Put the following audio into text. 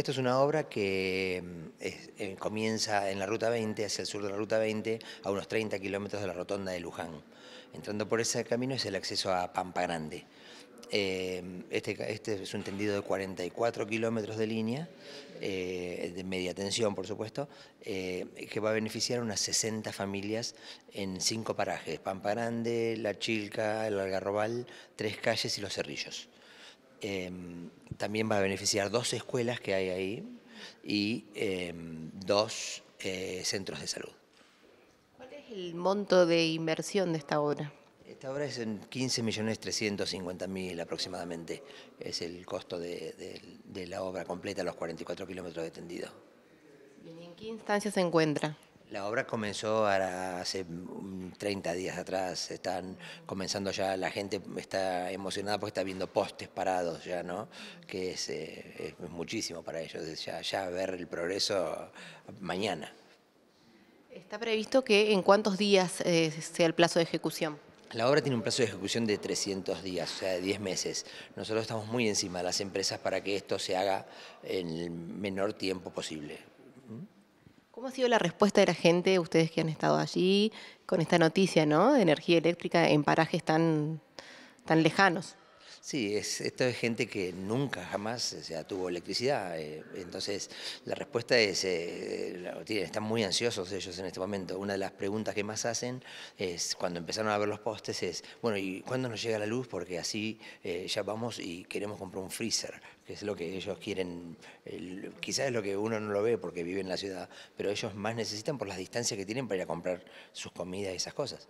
Esto es una obra que mm, eh, comienza en la Ruta 20, hacia el sur de la Ruta 20, a unos 30 kilómetros de la rotonda de Luján. Entrando por ese camino es el acceso a Pampa Grande. Eh, este, este, es un tendido de 44 kilómetros de línea, eh, de media tensión por supuesto, que va a beneficiar a unas 60 familias en cinco parajes, Pampa Grande, La Chilca, El Algarrobal, Tres Calles y Los Cerrillos. Em, también va a beneficiar dos escuelas que hay ahí y em, dos eh, centros de salud. ¿Cuál es el monto de inversión de esta obra? Esta obra es en 15.350.000 aproximadamente. Es el costo de, de, la obra completa, los 44 kilómetros de tendido. ¿Y en qué instancia se encuentra? La obra comenzó hace 30 días atrás, están comenzando ya, la gente está emocionada porque está viendo postes parados ya, ¿no? Que es, eh, muchísimo para ellos, ya, ya ver el progreso mañana. ¿Está previsto que en cuántos días eh, sea el plazo de ejecución? La obra tiene un plazo de ejecución de 300 días, o sea, de 10 meses. Nosotros estamos muy encima de las empresas para que esto se haga en el menor tiempo posible. ¿Cómo ha sido la respuesta de la gente, ustedes que han estado allí, con esta noticia ¿no? de energía eléctrica en parajes tan, tan lejanos? Sí, es, esto es gente que nunca jamás tuvo electricidad. Eh, entonces, la respuesta es, eh, están muy ansiosos ellos en este momento. Una de las preguntas que más hacen es, cuando empezaron a ver los postes, es, bueno, ¿y cuándo nos llega la luz? Porque así eh, ya vamos y queremos comprar un freezer, que es lo que ellos quieren, quizás es lo que uno no lo ve porque vive en la ciudad, pero ellos más necesitan por las distancias que tienen para ir a comprar sus comidas y esas cosas.